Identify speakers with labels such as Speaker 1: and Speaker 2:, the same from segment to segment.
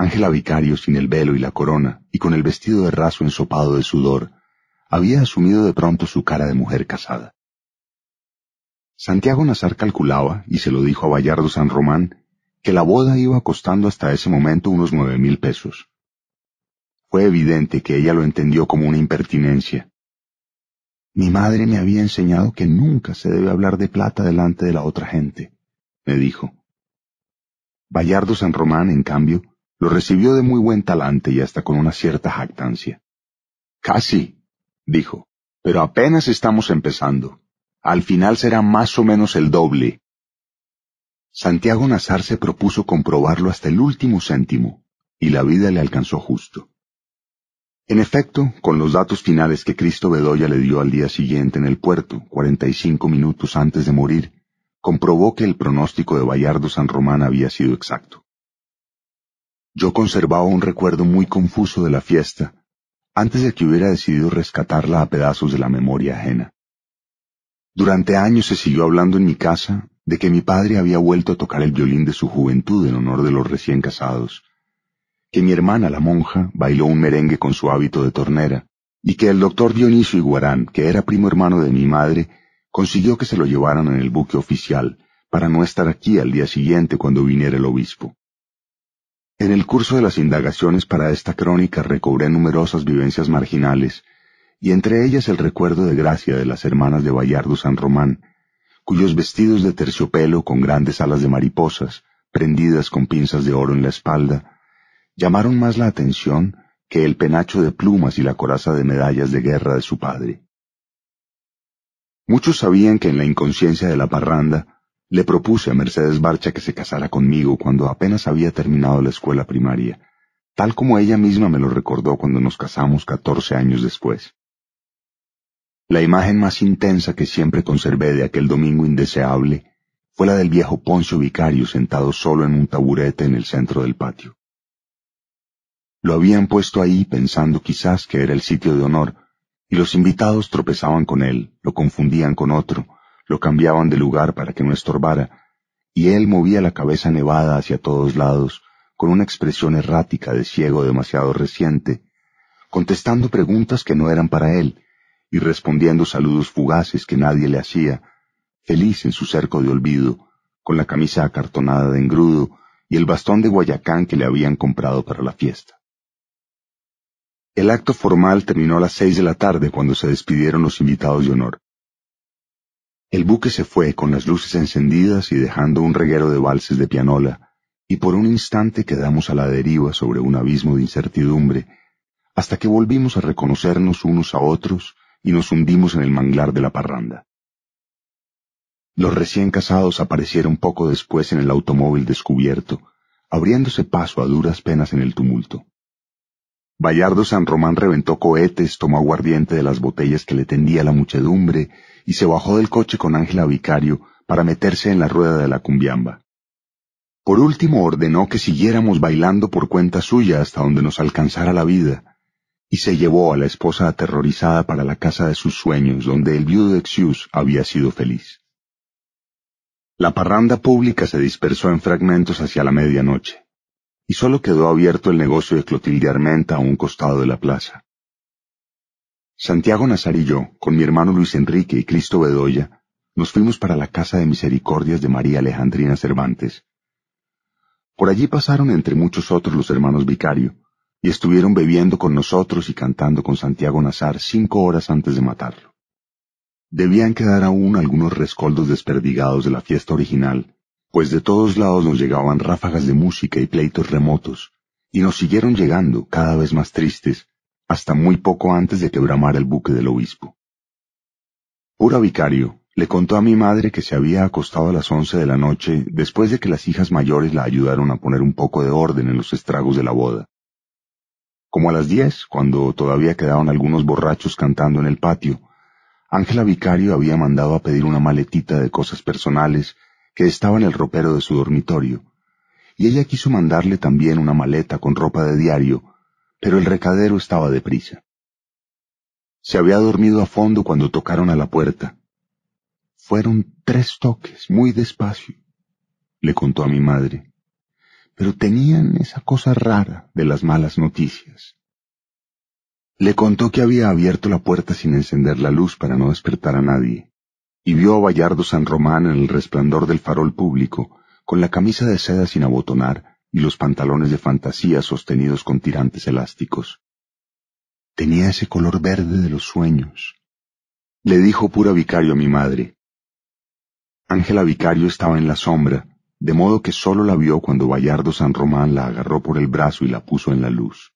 Speaker 1: Ángela Vicario, sin el velo y la corona, y con el vestido de raso ensopado de sudor, había asumido de pronto su cara de mujer casada. Santiago Nazar calculaba, y se lo dijo a Bayardo San Román, que la boda iba costando hasta ese momento unos nueve mil pesos. Fue evidente que ella lo entendió como una impertinencia. Mi madre me había enseñado que nunca se debe hablar de plata delante de la otra gente, me dijo. Bayardo San Román, en cambio, lo recibió de muy buen talante y hasta con una cierta jactancia. Casi, dijo, pero apenas estamos empezando. Al final será más o menos el doble. Santiago Nazar se propuso comprobarlo hasta el último céntimo, y la vida le alcanzó justo. En efecto, con los datos finales que Cristo Bedoya le dio al día siguiente en el puerto, cuarenta y cinco minutos antes de morir, comprobó que el pronóstico de Bayardo San Román había sido exacto. Yo conservaba un recuerdo muy confuso de la fiesta, antes de que hubiera decidido rescatarla a pedazos de la memoria ajena. Durante años se siguió hablando en mi casa de que mi padre había vuelto a tocar el violín de su juventud en honor de los recién casados, que mi hermana, la monja, bailó un merengue con su hábito de tornera, y que el doctor Dionisio Iguarán, que era primo hermano de mi madre, consiguió que se lo llevaran en el buque oficial, para no estar aquí al día siguiente cuando viniera el obispo. En el curso de las indagaciones para esta crónica recobré numerosas vivencias marginales, y entre ellas el recuerdo de gracia de las hermanas de Bayardo San Román, cuyos vestidos de terciopelo con grandes alas de mariposas, prendidas con pinzas de oro en la espalda, llamaron más la atención que el penacho de plumas y la coraza de medallas de guerra de su padre. Muchos sabían que en la inconsciencia de la parranda le propuse a Mercedes Barcha que se casara conmigo cuando apenas había terminado la escuela primaria, tal como ella misma me lo recordó cuando nos casamos catorce años después. La imagen más intensa que siempre conservé de aquel domingo indeseable fue la del viejo Poncio Vicario sentado solo en un taburete en el centro del patio. Lo habían puesto ahí pensando quizás que era el sitio de honor, y los invitados tropezaban con él, lo confundían con otro, lo cambiaban de lugar para que no estorbara, y él movía la cabeza nevada hacia todos lados, con una expresión errática de ciego demasiado reciente, contestando preguntas que no eran para él, y respondiendo saludos fugaces que nadie le hacía, feliz en su cerco de olvido, con la camisa acartonada de engrudo y el bastón de Guayacán que le habían comprado para la fiesta. El acto formal terminó a las seis de la tarde cuando se despidieron los invitados de honor. El buque se fue con las luces encendidas y dejando un reguero de valses de pianola, y por un instante quedamos a la deriva sobre un abismo de incertidumbre, hasta que volvimos a reconocernos unos a otros y nos hundimos en el manglar de la parranda. Los recién casados aparecieron poco después en el automóvil descubierto, abriéndose paso a duras penas en el tumulto. Bayardo San Román reventó cohetes, tomó aguardiente de las botellas que le tendía la muchedumbre y se bajó del coche con Ángela Vicario para meterse en la rueda de la cumbiamba. Por último ordenó que siguiéramos bailando por cuenta suya hasta donde nos alcanzara la vida, y se llevó a la esposa aterrorizada para la casa de sus sueños, donde el viudo de había sido feliz. La parranda pública se dispersó en fragmentos hacia la medianoche y solo quedó abierto el negocio de Clotilde Armenta a un costado de la plaza. Santiago Nazar y yo, con mi hermano Luis Enrique y Cristo Bedoya, nos fuimos para la Casa de Misericordias de María Alejandrina Cervantes. Por allí pasaron entre muchos otros los hermanos Vicario, y estuvieron bebiendo con nosotros y cantando con Santiago Nazar cinco horas antes de matarlo. Debían quedar aún algunos rescoldos desperdigados de la fiesta original, pues de todos lados nos llegaban ráfagas de música y pleitos remotos, y nos siguieron llegando, cada vez más tristes, hasta muy poco antes de que bramara el buque del obispo. Pura vicario, le contó a mi madre que se había acostado a las once de la noche después de que las hijas mayores la ayudaron a poner un poco de orden en los estragos de la boda. Como a las diez, cuando todavía quedaban algunos borrachos cantando en el patio, Ángela Vicario había mandado a pedir una maletita de cosas personales que estaba en el ropero de su dormitorio, y ella quiso mandarle también una maleta con ropa de diario, pero el recadero estaba deprisa. Se había dormido a fondo cuando tocaron a la puerta. Fueron tres toques, muy despacio, le contó a mi madre. pero tenían esa cosa rara de las malas noticias. Le contó que había abierto la puerta sin encender la luz para no despertar a nadie, y vio a Bayardo San Román en el resplandor del farol público, con la camisa de seda sin abotonar y los pantalones de fantasía sostenidos con tirantes elásticos. Tenía ese color verde de los sueños. Le dijo pura vicario a mi madre. Ángela Vicario estaba en la sombra, de modo que sólo la vio cuando Bayardo San Román la agarró por el brazo y la puso en la luz.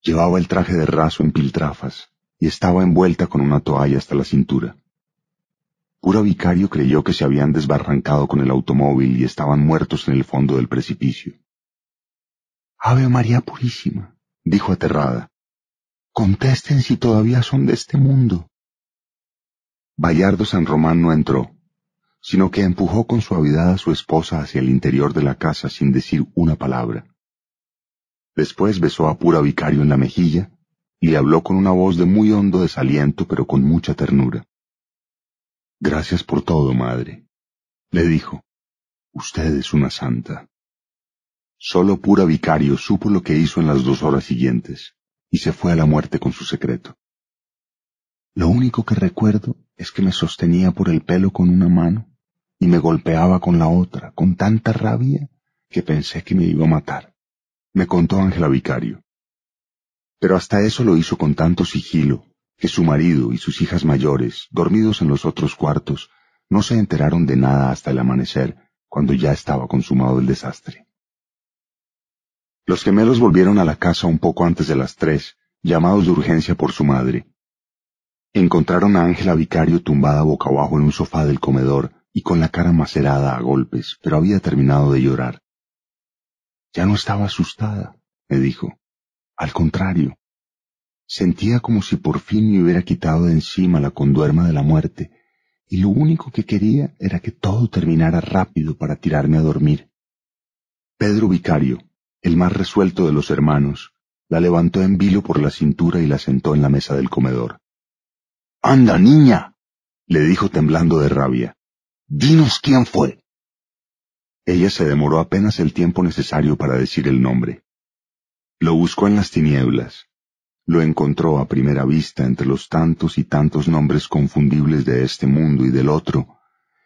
Speaker 1: Llevaba el traje de raso en piltrafas y estaba envuelta con una toalla hasta la cintura. Pura Vicario creyó que se habían desbarrancado con el automóvil y estaban muertos en el fondo del precipicio. Ave María Purísima, dijo aterrada. Contesten si todavía son de este mundo. Bayardo San Román no entró, sino que empujó con suavidad a su esposa hacia el interior de la casa sin decir una palabra. Después besó a pura vicario en la mejilla y le habló con una voz de muy hondo desaliento pero con mucha ternura. Gracias por todo, madre, le dijo. Usted es una santa. Solo pura vicario supo lo que hizo en las dos horas siguientes y se fue a la muerte con su secreto. Lo único que recuerdo es que me sostenía por el pelo con una mano y me golpeaba con la otra con tanta rabia que pensé que me iba a matar. Me contó Ángela Vicario. Pero hasta eso lo hizo con tanto sigilo que su marido y sus hijas mayores, dormidos en los otros cuartos, no se enteraron de nada hasta el amanecer, cuando ya estaba consumado el desastre. Los gemelos volvieron a la casa un poco antes de las tres, llamados de urgencia por su madre. Encontraron a Ángela Vicario tumbada boca abajo en un sofá del comedor, y con la cara macerada a golpes, pero había terminado de llorar. Ya no estaba asustada, me dijo. Al contrario, sentía como si por fin me hubiera quitado de encima la conduerma de la muerte, y lo único que quería era que todo terminara rápido para tirarme a dormir. Pedro Vicario, el más resuelto de los hermanos, la levantó en vilo por la cintura y la sentó en la mesa del comedor. Anda, niña, le dijo temblando de rabia. Dinos quién fue. Ella se demoró apenas el tiempo necesario para decir el nombre. Lo buscó en las tinieblas. Lo encontró a primera vista entre los tantos y tantos nombres confundibles de este mundo y del otro,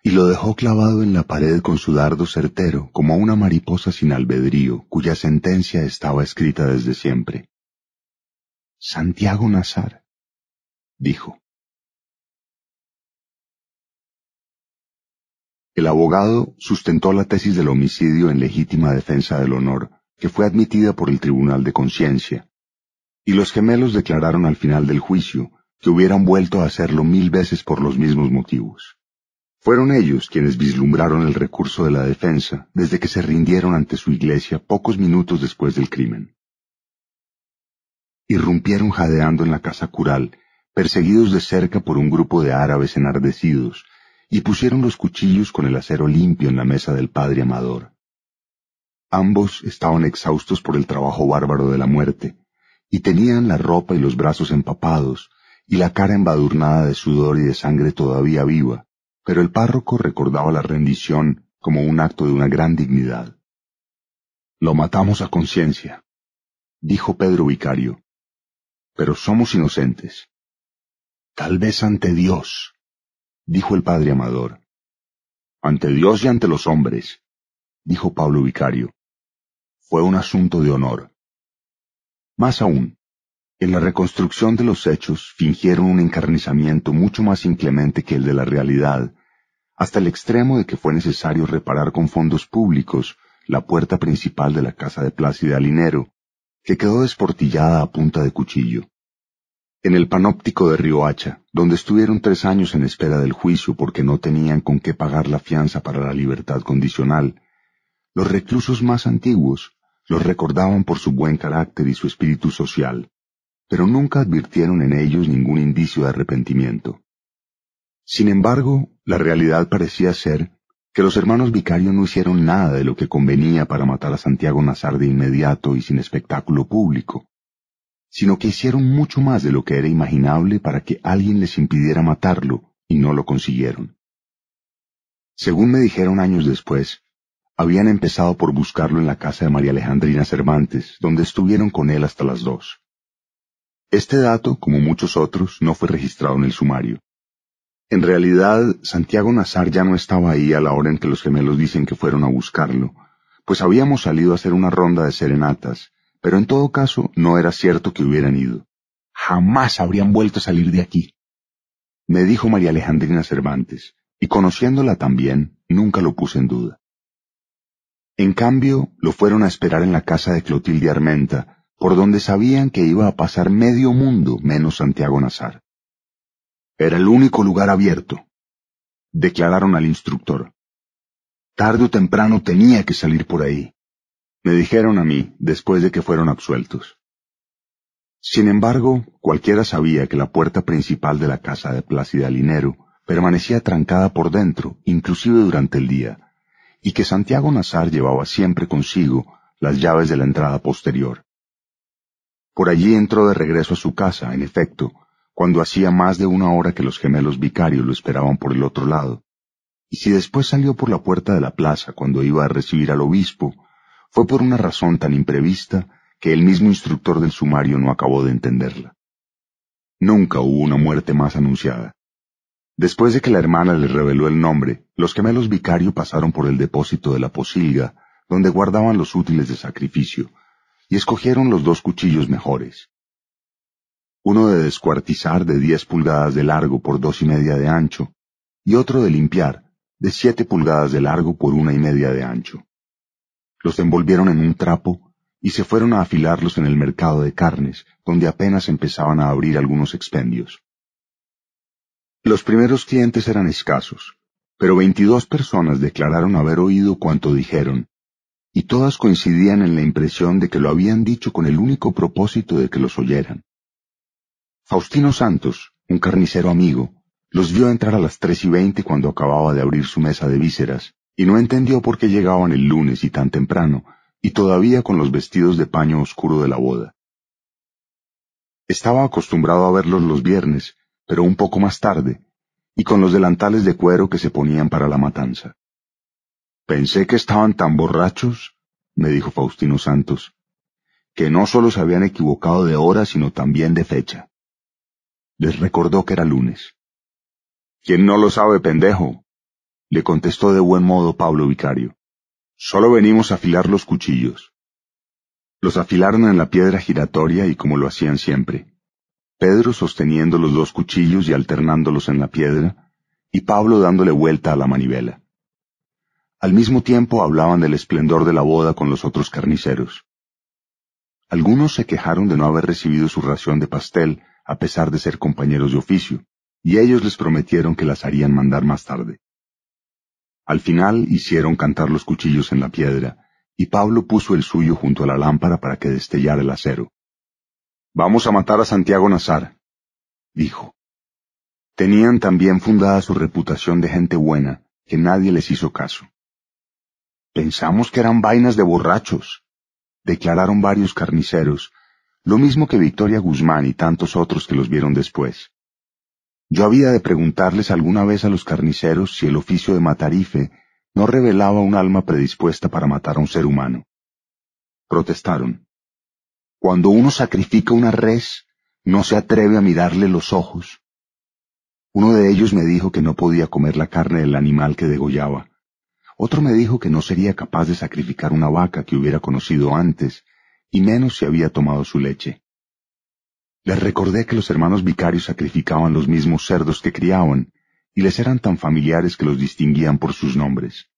Speaker 1: y lo dejó clavado en la pared con su dardo certero, como una mariposa sin albedrío, cuya sentencia estaba escrita desde siempre. Santiago Nazar, dijo. El abogado sustentó la tesis del homicidio en legítima defensa del honor, que fue admitida por el Tribunal de Conciencia, y los gemelos declararon al final del juicio que hubieran vuelto a hacerlo mil veces por los mismos motivos. Fueron ellos quienes vislumbraron el recurso de la defensa desde que se rindieron ante su iglesia pocos minutos después del crimen. Irrumpieron jadeando en la casa cural, perseguidos de cerca por un grupo de árabes enardecidos, y pusieron los cuchillos con el acero limpio en la mesa del padre Amador. Ambos estaban exhaustos por el trabajo bárbaro de la muerte, y tenían la ropa y los brazos empapados, y la cara embadurnada de sudor y de sangre todavía viva, pero el párroco recordaba la rendición como un acto de una gran dignidad. Lo matamos a conciencia, dijo Pedro Vicario, pero somos inocentes. Tal vez ante Dios, dijo el padre Amador. Ante Dios y ante los hombres, dijo Pablo Vicario. Fue un asunto de honor. Más aún, en la reconstrucción de los hechos fingieron un encarnizamiento mucho más inclemente que el de la realidad, hasta el extremo de que fue necesario reparar con fondos públicos la puerta principal de la casa de Plácida Alinero, que quedó desportillada a punta de cuchillo. En el panóptico de Riohacha, donde estuvieron tres años en espera del juicio porque no tenían con qué pagar la fianza para la libertad condicional, los reclusos más antiguos los recordaban por su buen carácter y su espíritu social, pero nunca advirtieron en ellos ningún indicio de arrepentimiento. Sin embargo, la realidad parecía ser que los hermanos vicarios no hicieron nada de lo que convenía para matar a Santiago Nazar de inmediato y sin espectáculo público, sino que hicieron mucho más de lo que era imaginable para que alguien les impidiera matarlo, y no lo consiguieron. Según me dijeron años después, habían empezado por buscarlo en la casa de María Alejandrina Cervantes, donde estuvieron con él hasta las dos. Este dato, como muchos otros, no fue registrado en el sumario. En realidad, Santiago Nazar ya no estaba ahí a la hora en que los gemelos dicen que fueron a buscarlo, pues habíamos salido a hacer una ronda de serenatas, pero en todo caso no era cierto que hubieran ido. Jamás habrían vuelto a salir de aquí. Me dijo María Alejandrina Cervantes, y conociéndola también, nunca lo puse en duda. En cambio, lo fueron a esperar en la casa de Clotilde Armenta, por donde sabían que iba a pasar medio mundo menos Santiago Nazar. Era el único lugar abierto, declararon al instructor. Tarde o temprano tenía que salir por ahí, me dijeron a mí después de que fueron absueltos. Sin embargo, cualquiera sabía que la puerta principal de la casa de Plácida Linero permanecía trancada por dentro, inclusive durante el día, y que Santiago Nazar llevaba siempre consigo las llaves de la entrada posterior. Por allí entró de regreso a su casa, en efecto, cuando hacía más de una hora que los gemelos vicarios lo esperaban por el otro lado. Y si después salió por la puerta de la plaza cuando iba a recibir al obispo, fue por una razón tan imprevista que el mismo instructor del sumario no acabó de entenderla. Nunca hubo una muerte más anunciada. Después de que la hermana le reveló el nombre, los gemelos vicario pasaron por el depósito de la posilga, donde guardaban los útiles de sacrificio, y escogieron los dos cuchillos mejores uno de descuartizar de diez pulgadas de largo por dos y media de ancho, y otro de limpiar, de siete pulgadas de largo por una y media de ancho. Los envolvieron en un trapo y se fueron a afilarlos en el mercado de carnes, donde apenas empezaban a abrir algunos expendios. Los primeros clientes eran escasos, pero veintidós personas declararon haber oído cuanto dijeron, y todas coincidían en la impresión de que lo habían dicho con el único propósito de que los oyeran. Faustino Santos, un carnicero amigo, los vio entrar a las tres y veinte cuando acababa de abrir su mesa de vísceras, y no entendió por qué llegaban el lunes y tan temprano, y todavía con los vestidos de paño oscuro de la boda. Estaba acostumbrado a verlos los viernes, pero un poco más tarde, y con los delantales de cuero que se ponían para la matanza. Pensé que estaban tan borrachos, me dijo Faustino Santos, que no solo se habían equivocado de hora, sino también de fecha. Les recordó que era lunes. ¿Quién no lo sabe, pendejo? le contestó de buen modo Pablo Vicario. Solo venimos a afilar los cuchillos. Los afilaron en la piedra giratoria y como lo hacían siempre. Pedro sosteniendo los dos cuchillos y alternándolos en la piedra, y Pablo dándole vuelta a la manivela. Al mismo tiempo hablaban del esplendor de la boda con los otros carniceros. Algunos se quejaron de no haber recibido su ración de pastel a pesar de ser compañeros de oficio, y ellos les prometieron que las harían mandar más tarde. Al final hicieron cantar los cuchillos en la piedra, y Pablo puso el suyo junto a la lámpara para que destellara el acero. Vamos a matar a Santiago Nazar, dijo. Tenían también fundada su reputación de gente buena, que nadie les hizo caso. Pensamos que eran vainas de borrachos, declararon varios carniceros, lo mismo que Victoria Guzmán y tantos otros que los vieron después. Yo había de preguntarles alguna vez a los carniceros si el oficio de matarife no revelaba un alma predispuesta para matar a un ser humano. Protestaron. Cuando uno sacrifica una res, no se atreve a mirarle los ojos. Uno de ellos me dijo que no podía comer la carne del animal que degollaba. Otro me dijo que no sería capaz de sacrificar una vaca que hubiera conocido antes, y menos si había tomado su leche. Les recordé que los hermanos vicarios sacrificaban los mismos cerdos que criaban, y les eran tan familiares que los distinguían por sus nombres.